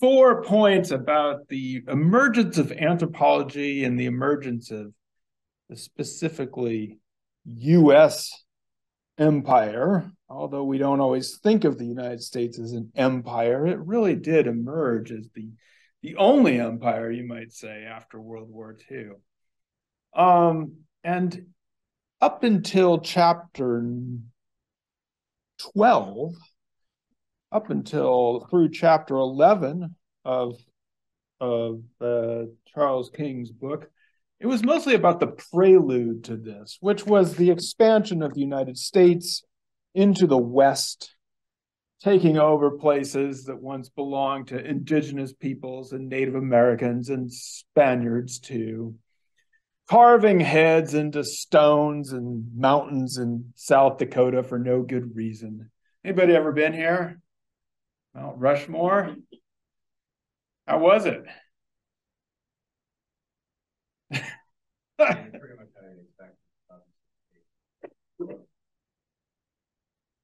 four points about the emergence of anthropology and the emergence of the specifically US empire. Although we don't always think of the United States as an empire, it really did emerge as the, the only empire, you might say, after World War II. Um, and up until chapter 12, up until through chapter 11 of, of uh, Charles King's book, it was mostly about the prelude to this, which was the expansion of the United States into the West, taking over places that once belonged to indigenous peoples and Native Americans and Spaniards too, carving heads into stones and mountains in South Dakota for no good reason. Anybody ever been here? Mount Rushmore? How was it?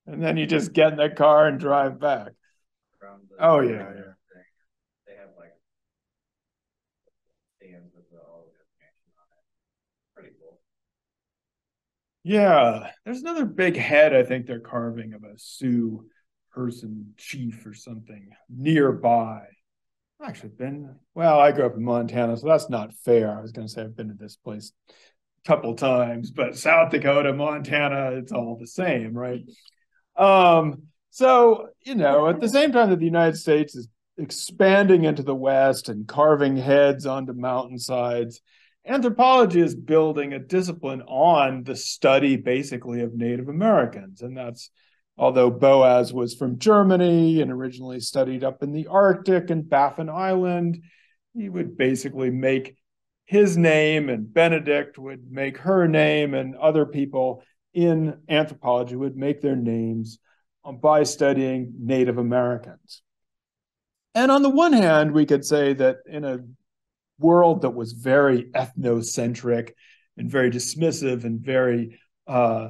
and then you just get in the car and drive back. Oh yeah, yeah. They have like stands with all the information on it. Pretty cool. Yeah, there's another big head I think they're carving of a Sioux person chief or something nearby. I've actually been well, I grew up in Montana, so that's not fair. I was gonna say I've been to this place a couple times, but South Dakota, Montana, it's all the same, right? Um, so, you know, at the same time that the United States is expanding into the West and carving heads onto mountainsides, anthropology is building a discipline on the study basically of Native Americans. And that's although Boas was from Germany and originally studied up in the Arctic and Baffin Island, he would basically make his name and Benedict would make her name and other people in anthropology would make their names by studying Native Americans. And on the one hand, we could say that in a world that was very ethnocentric and very dismissive and very, uh,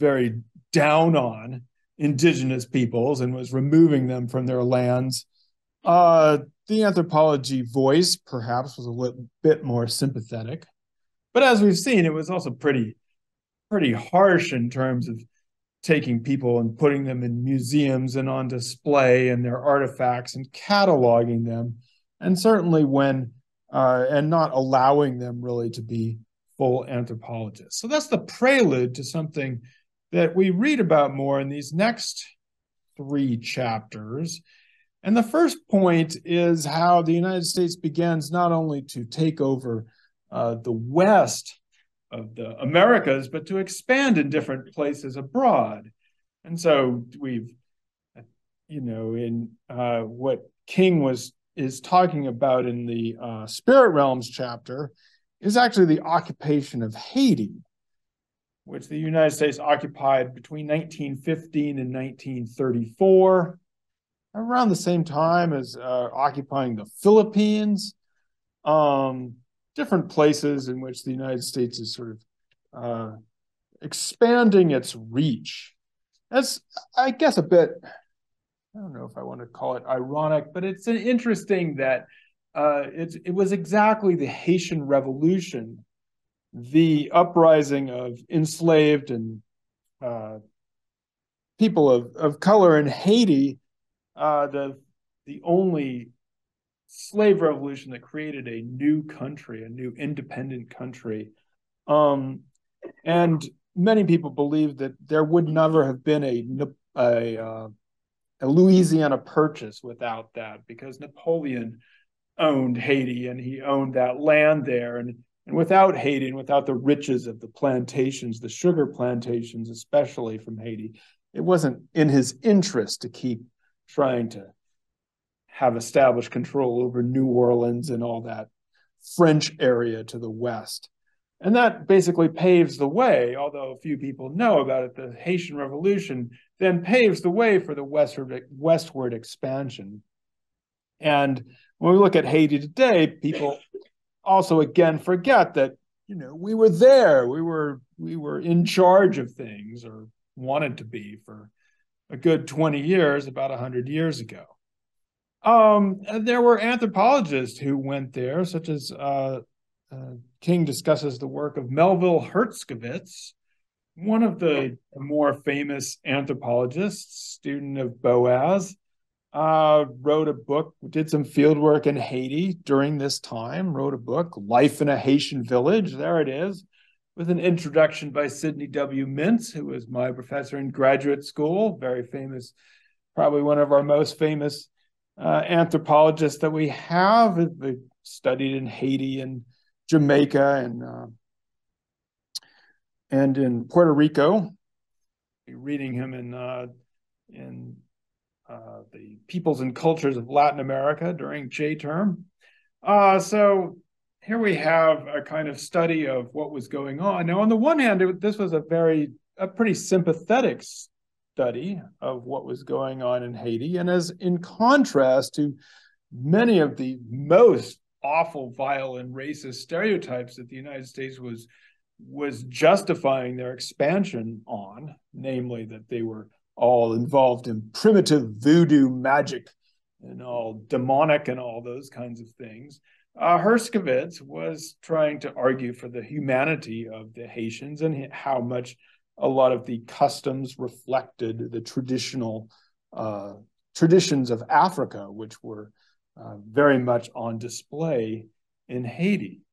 very down on indigenous peoples and was removing them from their lands, uh, the anthropology voice perhaps was a little bit more sympathetic. But as we've seen, it was also pretty pretty harsh in terms of taking people and putting them in museums and on display and their artifacts and cataloging them. And certainly when uh, and not allowing them really to be full anthropologists. So that's the prelude to something that we read about more in these next three chapters and the first point is how the united states begins not only to take over uh, the west of the Americas, but to expand in different places abroad. And so we've, you know, in uh, what King was is talking about in the uh, spirit realms chapter is actually the occupation of Haiti, which the United States occupied between 1915 and 1934, around the same time as uh, occupying the Philippines. Um, different places in which the United States is sort of uh, expanding its reach. That's, I guess, a bit, I don't know if I want to call it ironic, but it's interesting that uh, it's, it was exactly the Haitian Revolution, the uprising of enslaved and uh, people of, of color in Haiti, uh, the, the only slave revolution that created a new country, a new independent country. Um, and many people believe that there would never have been a a, uh, a Louisiana Purchase without that, because Napoleon owned Haiti and he owned that land there, and and without Haiti and without the riches of the plantations, the sugar plantations, especially from Haiti, it wasn't in his interest to keep trying to have established control over New Orleans and all that French area to the west. And that basically paves the way, although few people know about it, the Haitian Revolution then paves the way for the westward, westward expansion. And when we look at Haiti today, people also again forget that you know we were there, we were we were in charge of things or wanted to be for a good 20 years, about 100 years ago. Um, there were anthropologists who went there, such as uh, uh, King discusses the work of Melville Herskovits, one of the more famous anthropologists, student of Boas, uh, wrote a book, did some field work in Haiti during this time, wrote a book, Life in a Haitian Village. There it is, with an introduction by Sidney W. Mintz, who was my professor in graduate school, very famous, probably one of our most famous uh, anthropologists that we have. Studied in Haiti and Jamaica and uh, and in Puerto Rico. Reading him in uh, in uh, the peoples and cultures of Latin America during J term. Uh, so here we have a kind of study of what was going on. Now, on the one hand, it, this was a very a pretty sympathetic study of what was going on in Haiti, and as in contrast to many of the most awful, vile, and racist stereotypes that the United States was was justifying their expansion on, namely that they were all involved in primitive voodoo magic and all demonic and all those kinds of things. Uh, Herskovits was trying to argue for the humanity of the Haitians and how much a lot of the customs reflected the traditional uh, traditions of Africa, which were uh, very much on display in Haiti.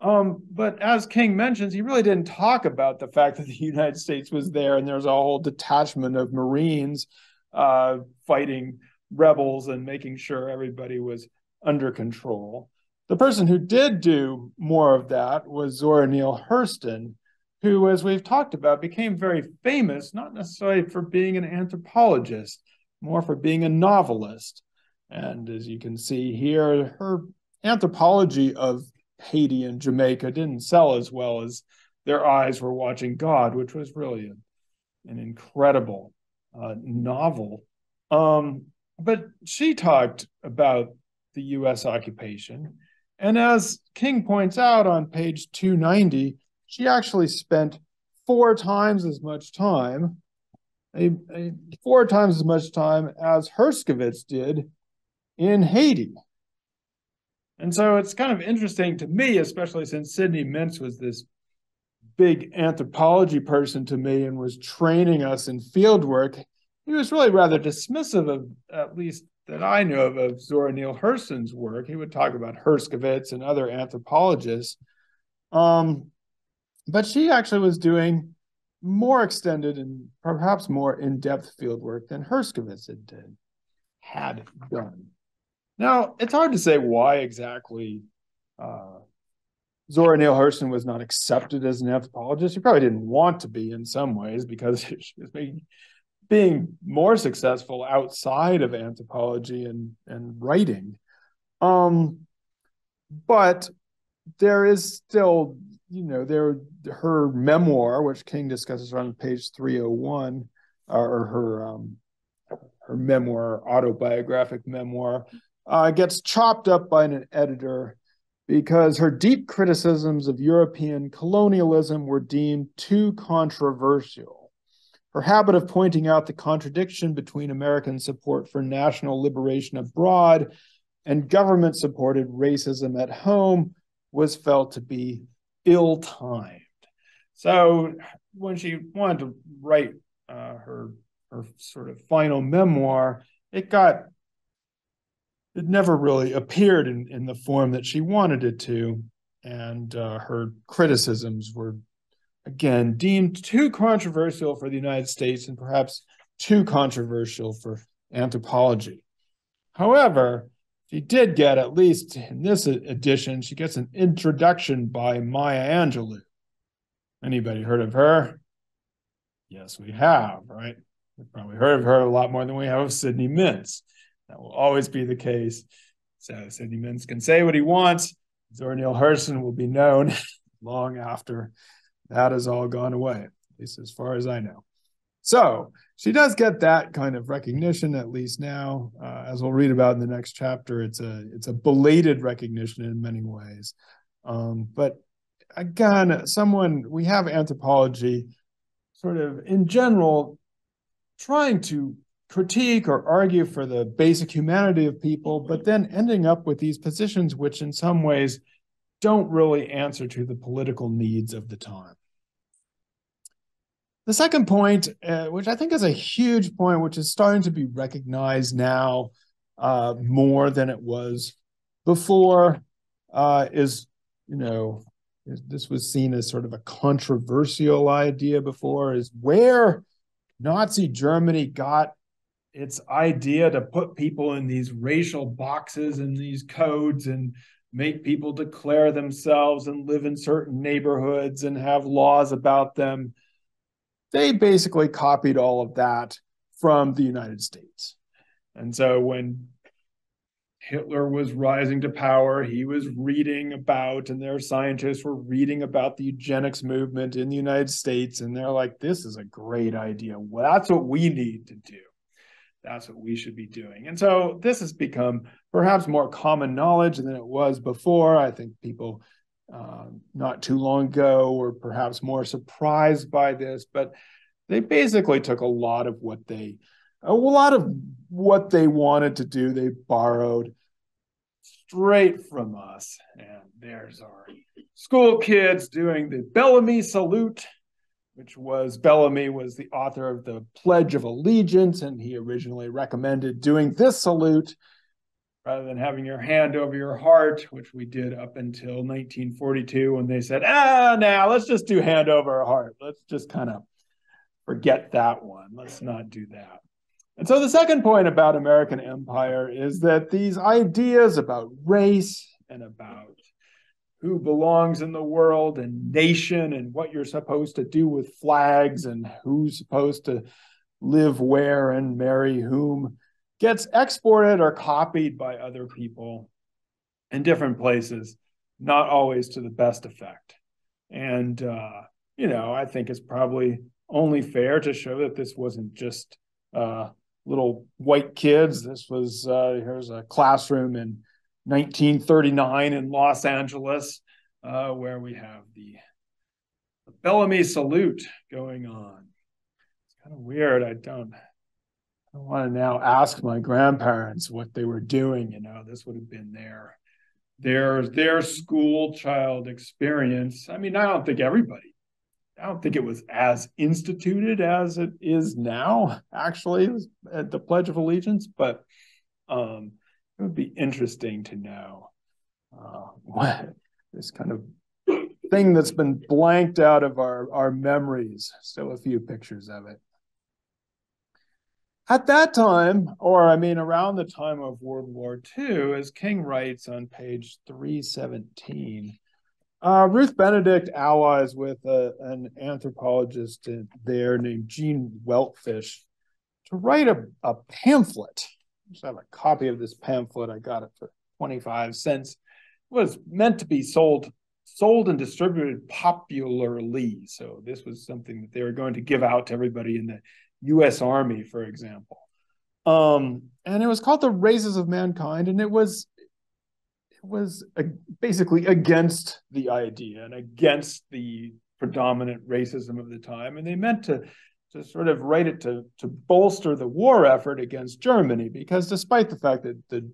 Um, but as King mentions, he really didn't talk about the fact that the United States was there and there's a whole detachment of Marines uh, fighting rebels and making sure everybody was under control. The person who did do more of that was Zora Neale Hurston, who, as we've talked about, became very famous, not necessarily for being an anthropologist, more for being a novelist. And as you can see here, her anthropology of Haiti and Jamaica didn't sell as well as their eyes were watching God, which was really a, an incredible uh, novel. Um, but she talked about the US occupation. And as King points out on page 290, she actually spent four times as much time, a, a, four times as much time as Herskovits did in Haiti. And so it's kind of interesting to me, especially since Sidney Mintz was this big anthropology person to me and was training us in field work. He was really rather dismissive of, at least that I know of, of Zora Neale Hurston's work. He would talk about Herskovits and other anthropologists. Um, but she actually was doing more extended and perhaps more in-depth field work than did, had done. Now, it's hard to say why exactly uh, Zora Neale Hurston was not accepted as an anthropologist. She probably didn't want to be in some ways because she was being, being more successful outside of anthropology and, and writing. Um, but there is still, you know, there her memoir, which King discusses on page 301, or her um, her memoir, autobiographic memoir, uh, gets chopped up by an editor because her deep criticisms of European colonialism were deemed too controversial. Her habit of pointing out the contradiction between American support for national liberation abroad and government supported racism at home was felt to be ill timed. So when she wanted to write uh, her, her sort of final memoir, it got it never really appeared in, in the form that she wanted it to. And uh, her criticisms were, again, deemed too controversial for the United States and perhaps too controversial for anthropology. However, she did get, at least in this edition, she gets an introduction by Maya Angelou. Anybody heard of her? Yes, we have, right? We've probably heard of her a lot more than we have of Sidney Mintz. That will always be the case. So Sidney Mintz can say what he wants. Zora Neale Hurston will be known long after that has all gone away, at least as far as I know. So she does get that kind of recognition, at least now, uh, as we'll read about in the next chapter. It's a it's a belated recognition in many ways, um, but again, someone we have anthropology, sort of in general, trying to critique or argue for the basic humanity of people, but then ending up with these positions which, in some ways, don't really answer to the political needs of the time. The second point, uh, which I think is a huge point, which is starting to be recognized now uh, more than it was before, uh, is you know this was seen as sort of a controversial idea before, is where Nazi Germany got its idea to put people in these racial boxes and these codes and make people declare themselves and live in certain neighborhoods and have laws about them. They basically copied all of that from the United States. And so when Hitler was rising to power, he was reading about, and their scientists were reading about the eugenics movement in the United States. And they're like, this is a great idea. Well, that's what we need to do. That's what we should be doing. And so this has become perhaps more common knowledge than it was before. I think people uh, not too long ago were perhaps more surprised by this, but they basically took a lot of what they a lot of what they wanted to do they borrowed straight from us and there's our school kids doing the bellamy salute which was Bellamy was the author of the Pledge of Allegiance, and he originally recommended doing this salute rather than having your hand over your heart, which we did up until 1942 when they said, ah, now let's just do hand over heart. Let's just kind of forget that one. Let's not do that. And so the second point about American empire is that these ideas about race and about who belongs in the world and nation and what you're supposed to do with flags and who's supposed to live where and marry whom gets exported or copied by other people in different places, not always to the best effect. And, uh, you know, I think it's probably only fair to show that this wasn't just uh, little white kids. This was, uh, here's a classroom in 1939 in Los Angeles, uh, where we have the, the Bellamy salute going on. It's kind of weird. I don't, I don't want to now ask my grandparents what they were doing. You know, this would have been their their their school child experience. I mean, I don't think everybody. I don't think it was as instituted as it is now. Actually, it was at the Pledge of Allegiance, but um, it would be interesting to know uh, what this kind of thing that's been blanked out of our, our memories. Still a few pictures of it. At that time, or I mean around the time of World War II, as King writes on page 317, uh, Ruth Benedict allies with a, an anthropologist there named Gene Weltfish to write a, a pamphlet just have a copy of this pamphlet. I got it for 25 cents. It was meant to be sold sold and distributed popularly. So this was something that they were going to give out to everybody in the U.S. Army, for example. Um, and it was called "The Races of Mankind," and it was it was basically against the idea and against the predominant racism of the time, and they meant to to sort of write it to to bolster the war effort against Germany, because despite the fact that the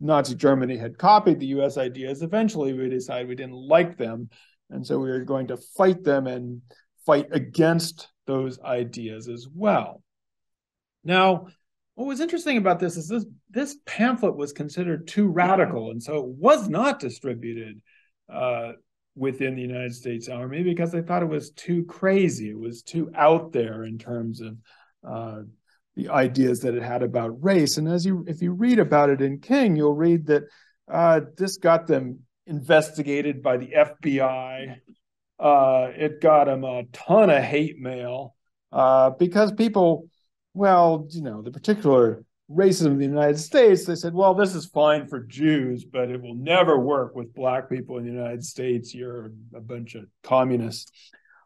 Nazi Germany had copied the U.S. ideas, eventually we decided we didn't like them, and so we were going to fight them and fight against those ideas as well. Now, what was interesting about this is this this pamphlet was considered too radical, and so it was not distributed uh, within the United States Army because they thought it was too crazy. It was too out there in terms of uh, the ideas that it had about race. And as you, if you read about it in King, you'll read that uh, this got them investigated by the FBI. Uh, it got them a ton of hate mail uh, because people, well, you know, the particular racism in the United States, they said, well, this is fine for Jews, but it will never work with black people in the United States. You're a bunch of communists.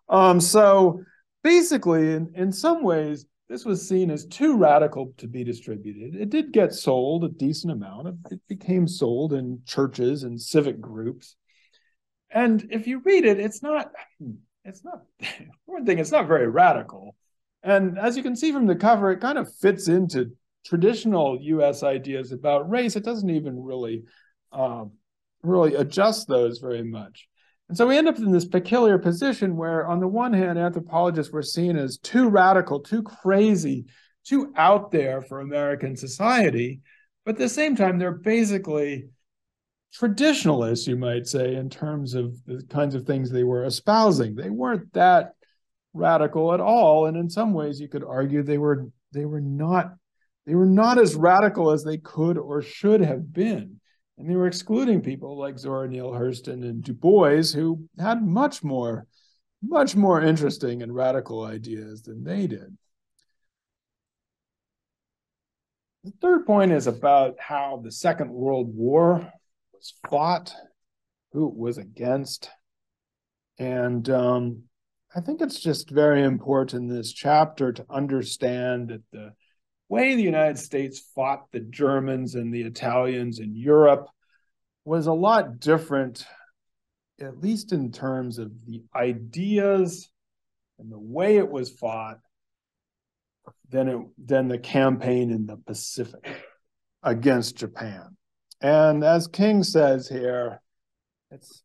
Um, so basically, in, in some ways, this was seen as too radical to be distributed. It did get sold a decent amount. It became sold in churches and civic groups. And if you read it, it's not, it's not, one thing, it's not very radical And as you can see from the cover, it kind of fits into traditional U.S. ideas about race. It doesn't even really, um, really adjust those very much. And so we end up in this peculiar position where, on the one hand, anthropologists were seen as too radical, too crazy, too out there for American society. But at the same time, they're basically traditionalists, you might say, in terms of the kinds of things they were espousing. They weren't that radical at all. And in some ways, you could argue they were they were not they were not as radical as they could or should have been. And they were excluding people like Zora Neale Hurston and Du Bois, who had much more, much more interesting and radical ideas than they did. The third point is about how the Second World War was fought, who it was against. And um, I think it's just very important in this chapter to understand that the way the United States fought the Germans and the Italians in Europe was a lot different, at least in terms of the ideas and the way it was fought, than it than the campaign in the Pacific against Japan. And as King says here, it's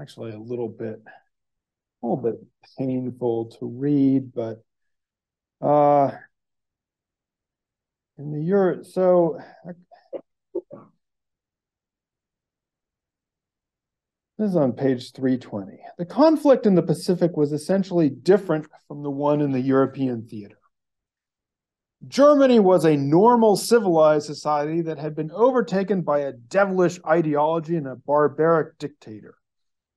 actually a little bit a little bit painful to read, but uh in the Europe, so this is on page 320. The conflict in the Pacific was essentially different from the one in the European theater. Germany was a normal civilized society that had been overtaken by a devilish ideology and a barbaric dictator.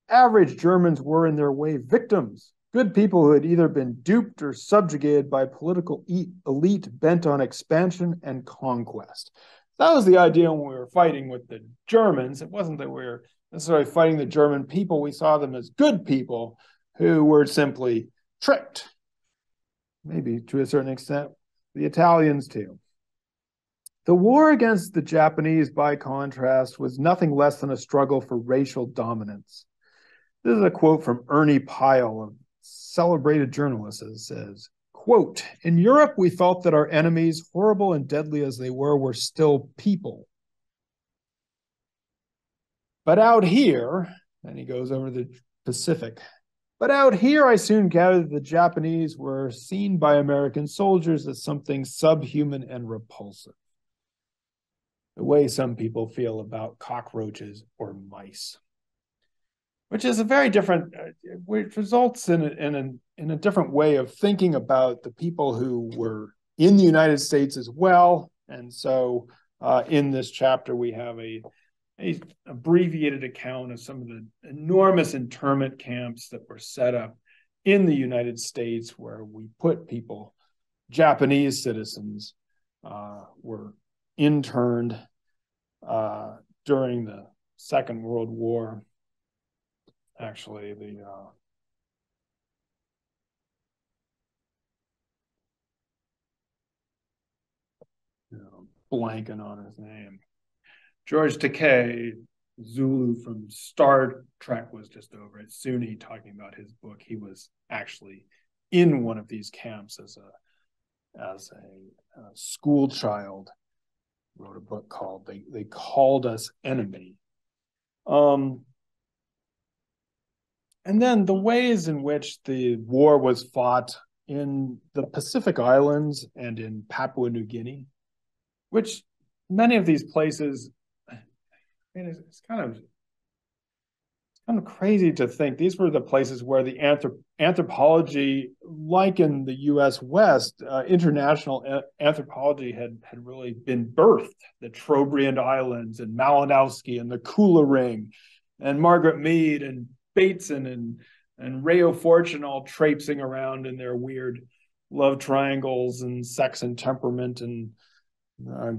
Average Germans were, in their way, victims good people who had either been duped or subjugated by political elite bent on expansion and conquest. That was the idea when we were fighting with the Germans. It wasn't that we were necessarily fighting the German people, we saw them as good people who were simply tricked. Maybe to a certain extent, the Italians too. The war against the Japanese, by contrast, was nothing less than a struggle for racial dominance. This is a quote from Ernie Pyle of celebrated journalist says, quote, in Europe, we felt that our enemies, horrible and deadly as they were, were still people. But out here, and he goes over the Pacific, but out here, I soon gathered the Japanese were seen by American soldiers as something subhuman and repulsive. The way some people feel about cockroaches or mice which is a very different, uh, which results in a, in a, in a different way of thinking about the people who were in the United States as well. And so uh, in this chapter, we have a, a abbreviated account of some of the enormous internment camps that were set up in the United States where we put people, Japanese citizens, uh, were interned uh, during the Second World War actually the uh, you know, blanking on his name. George Takei, Sulu from Star Trek was just over at SUNY talking about his book. He was actually in one of these camps as a as a, a school child. Wrote a book called "They They Called Us Enemy." Um, and then the ways in which the war was fought in the Pacific Islands and in Papua New Guinea, which many of these places, I mean, it's, it's kind of it's kind of crazy to think these were the places where the anthrop- anthropology, like in the U.S. West, uh, international a- anthropology had had really been birthed. The Trobriand Islands and Malinowski and the Kula Ring, and Margaret Mead and Bateson and and Reo Fortune all traipsing around in their weird love triangles and sex and temperament and uh,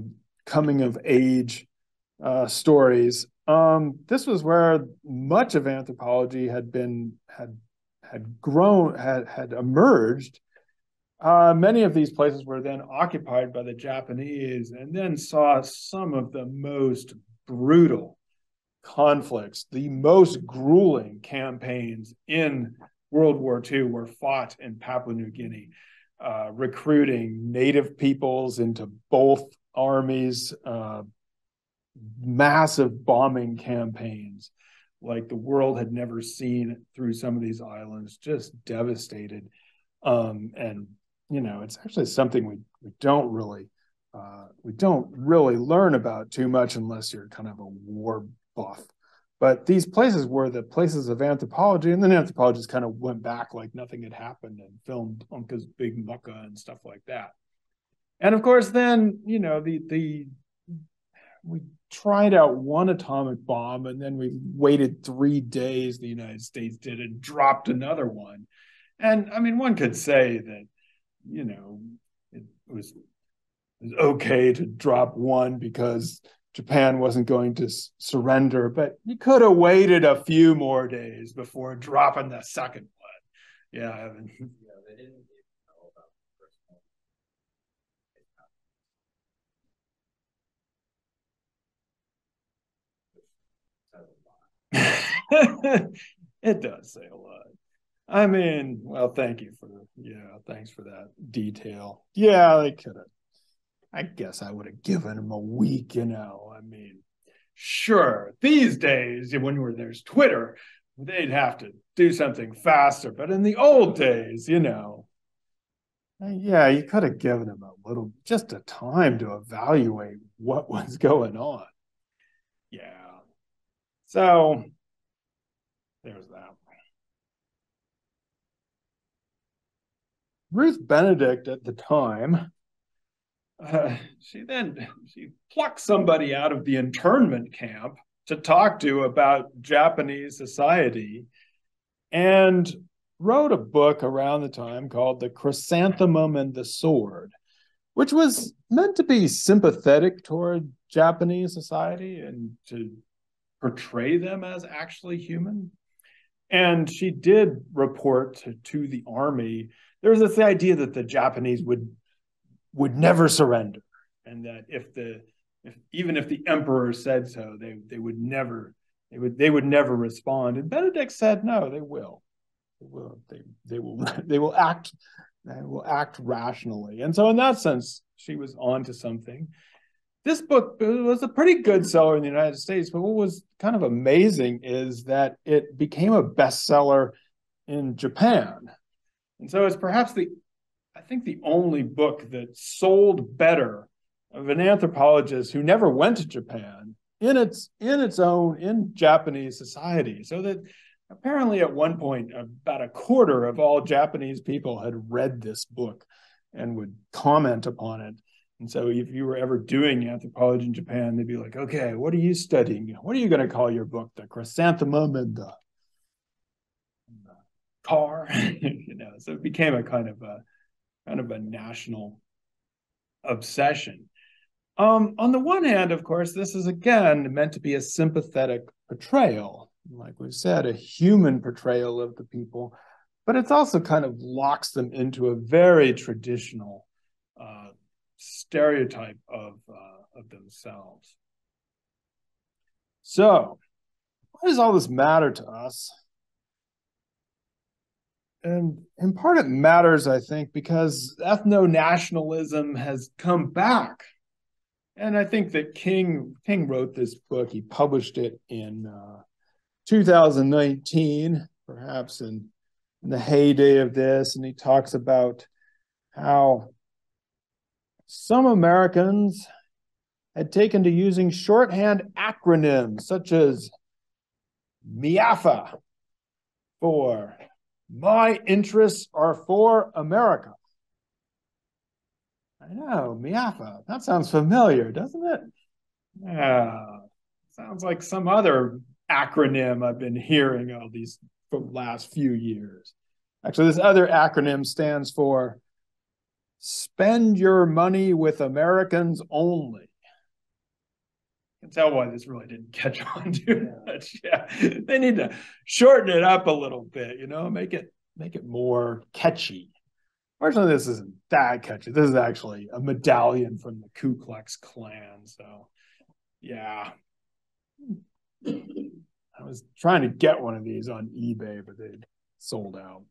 coming of age uh, stories. Um, this was where much of anthropology had been had had grown had had emerged. Uh, many of these places were then occupied by the Japanese, and then saw some of the most brutal conflicts, the most grueling campaigns in World War II were fought in Papua New Guinea, uh, recruiting native peoples into both armies, uh, massive bombing campaigns like the world had never seen through some of these islands, just devastated. Um, and you know, it's actually something we we don't really uh, we don't really learn about too much unless you're kind of a war buff. But these places were the places of anthropology, and then anthropologists kind of went back like nothing had happened and filmed Ongka's Big Moka and stuff like that. And of course, then you know the the we tried out one atomic bomb and then we waited three days the united states did and dropped another one and i mean one could say that you know it was, it was okay to drop one because japan wasn't going to surrender but you could have waited a few more days before dropping the second one yeah Yeah, they didn't even know about the first one. It does say a lot. I mean, well, thank you for yeah, thanks for that detail. Yeah, they could have. I guess I would have given him a week, you know. I mean, sure, these days when where there's Twitter, they'd have to do something faster. But in the old days, you know, uh, yeah, you could have given him a little, just a time to evaluate what was going on. Yeah. So there's that. Ruth Benedict at the time, uh, she then she plucked somebody out of the internment camp to talk to about Japanese society, and wrote a book around the time called "The Chrysanthemum and the Sword," which was meant to be sympathetic toward Japanese society and to portray them as actually human. And she did report to, to the army. There was this idea that the Japanese would would never surrender, and that if the if even if the emperor said so, they they would never they would they would never respond. And Benedict said, no, they will, they will, they they will they will act they will act rationally. And so in that sense, she was on to something this book was a pretty good seller in the United States, but what was kind of amazing is that it became a bestseller in Japan. And so it's perhaps the, I think, the only book that sold better of an anthropologist who never went to Japan in its in its own in Japanese society. So that apparently at one point about a quarter of all Japanese people had read this book and would comment upon it and so if you were ever doing anthropology in Japan, they'd be like, okay, what are you studying? What are you going to call your book? The chrysanthemum and the, and the car, you know, so it became a kind of a kind of a national obsession. Um, on the one hand, of course, this is again meant to be a sympathetic portrayal, like we said, a human portrayal of the people, but it's also kind of locks them into a very traditional uh, stereotype of uh, of themselves. So, why does all this matter to us? And in part, it matters, I think, because ethno nationalism has come back. And I think that King King wrote this book. He published it in uh, 2019, perhaps in, in the heyday of this, and he talks about how some Americans had taken to using shorthand acronyms such as MIAFA for My Interests Are for America. I know, MIAFA. That sounds familiar, doesn't it? Yeah, sounds like some other acronym I've been hearing all these for the last few years. Actually, this other acronym stands for spend your money with Americans only. Can tell why this really didn't catch on too much. Yeah, they need to shorten it up a little bit, you know, make it make it more catchy. Fortunately, this isn't that catchy. This is actually a medallion from the Ku Klux Klan. So, yeah. I was trying to get one of these on eBay, but they sold out.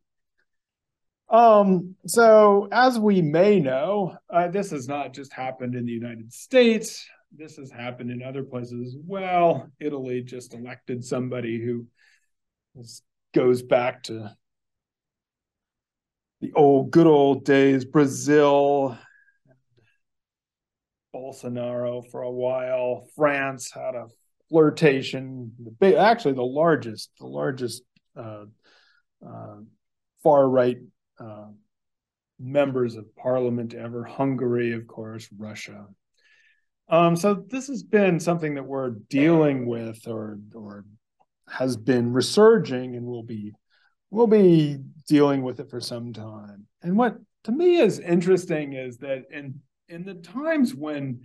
Um, so as we may know, uh, this has not just happened in the United States. This has happened in other places as well. Italy just elected somebody who is, goes back to the old good old days, Brazil, Bolsonaro for a while. France had a flirtation. The actually, the largest, the largest uh, uh, far right uh, members of parliament ever. Hungary, of course, Russia. Um, so this has been something that we're dealing with, or or has been resurging, and will be we'll be dealing with it for some time. And what to me is interesting is that in in the times when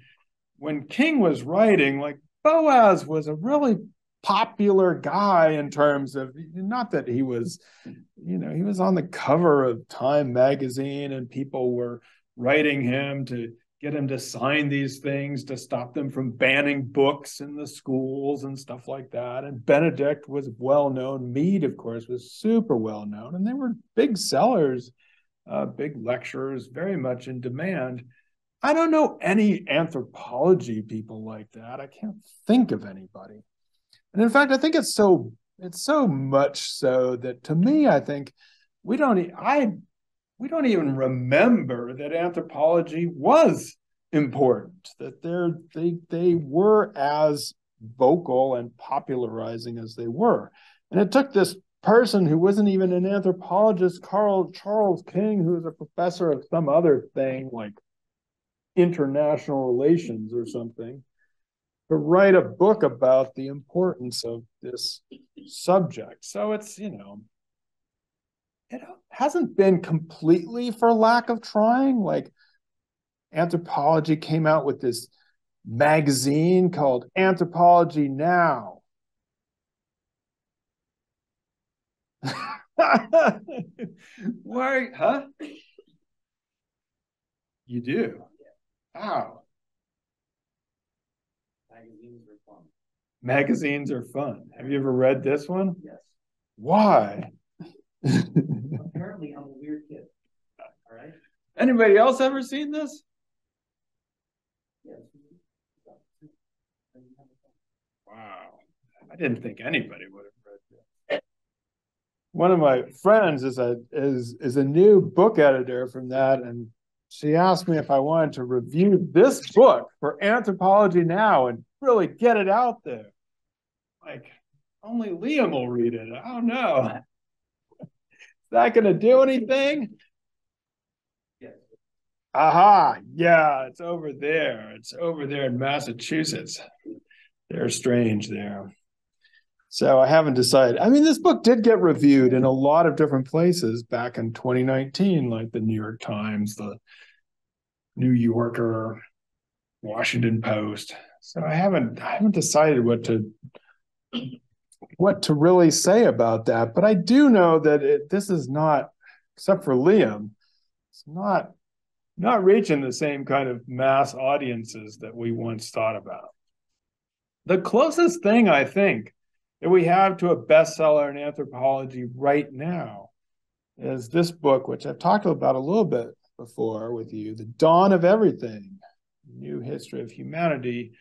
when King was writing, like Boas was a really popular guy in terms of not that he was, you know, he was on the cover of Time magazine and people were writing him to get him to sign these things to stop them from banning books in the schools and stuff like that. And Benedict was well known. Mead, of course, was super well known, and they were big sellers, uh, big lecturers, very much in demand. I don't know any anthropology people like that. I can't think of anybody. And in fact, I think it's so it's so much so that to me, I think we don't I we don't even remember that anthropology was important, that they're they they were as vocal and popularizing as they were. And it took this person who wasn't even an anthropologist, Carl Charles King, who was a professor of some other thing like international relations or something, to write a book about the importance of this subject. So it's, you know, it hasn't been completely for lack of trying. Like anthropology came out with this magazine called Anthropology Now. Why, huh? You do. How? Magazines are fun. Magazines are fun. Have you ever read this one? Yes. Why? Apparently, I'm a weird kid. All right. Anybody else ever seen this? Yes. Wow. I didn't think anybody would have read this. One of my friends is a is is a new book editor from that, and she asked me if I wanted to review this book for Anthropology Now and really get it out there. Like, only Liam will read it. I don't know. Is that going to do anything? Yes. Aha, yeah, it's over there. It's over there in Massachusetts. They're strange there. So I haven't decided. I mean, this book did get reviewed in a lot of different places back in 2019, like the New York Times, the New Yorker, Washington Post. So I haven't I haven't decided what to what to really say about that. But I do know that it, this is not, except for Liam, it's not not reaching the same kind of mass audiences that we once thought about. The closest thing I think that we have to a bestseller in anthropology right now is this book, which I've talked about a little bit before with you The Dawn of Everything New History of Humanity